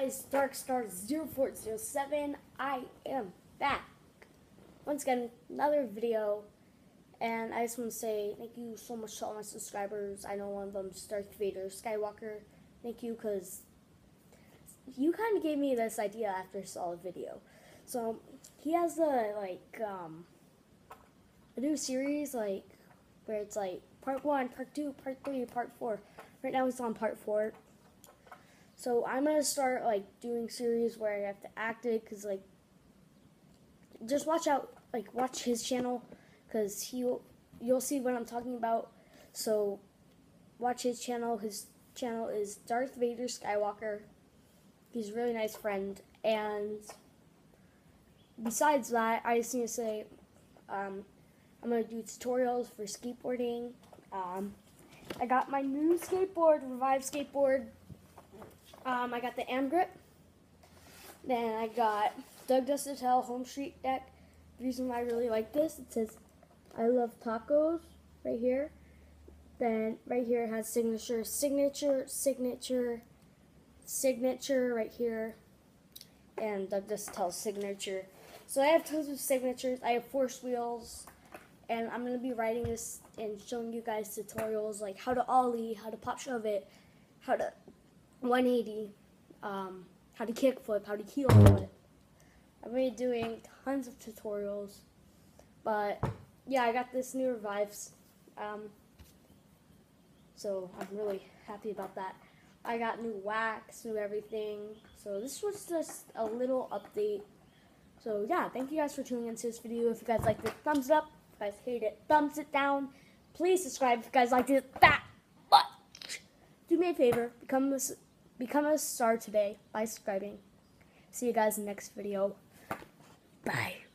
guys, Darkstar0407. I am back. Once again, another video. And I just want to say thank you so much to all my subscribers. I know one of them is Darth Vader Skywalker. Thank you because you kind of gave me this idea after I saw the video. So he has a like um, a new series like where it's like part one, part two, part three, part four. Right now he's on part four. So I'm gonna start like doing series where I have to act it, cause like just watch out, like watch his channel, cause he you'll see what I'm talking about. So watch his channel. His channel is Darth Vader Skywalker. He's a really nice friend, and besides that, I just need to say um, I'm gonna do tutorials for skateboarding. Um, I got my new skateboard, Revive skateboard. Um, I got the AM grip. Then I got Doug Tell Home Street deck. The reason why I really like this, it says I love tacos right here. Then right here it has signature, signature, signature, signature right here. And Doug Tell signature. So I have tons of signatures. I have force wheels. And I'm going to be writing this and showing you guys tutorials like how to ollie, how to pop shove it, how to 180, um, how to kickflip, how to heel flip. I'm going to be doing tons of tutorials. But yeah, I got this new revives. Um, so I'm really happy about that. I got new wax, new everything. So this was just a little update. So yeah, thank you guys for tuning into this video. If you guys liked it, thumbs it up. If you guys hate it, thumbs it down. Please subscribe if you guys liked it that much. Do me a favor, become a, become a star today by subscribing. See you guys in the next video. Bye.